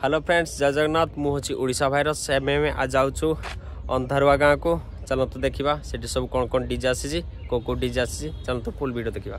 hello friends ଜୟ ଜଗନ୍ନାଥ ମୁଁ ହେଉଛି Odisha virus ଏବେ ଆମେ ଆଜି ଯାଉଛୁ ଅନ୍ଧାରୁଆ ଗାଁକୁ ଚାଲନ୍ତୁ ଦେଖିବା ସେଠି ସବୁ କ'ଣ କ'ଣ ଡିଜେ ଆସିଛି କେଉଁ କେଉଁ ଡିଜେ ଆସିଛି ଚାଲନ୍ତୁ ଫୁଲ୍ ଭିଡ଼ିଓ ଦେଖିବା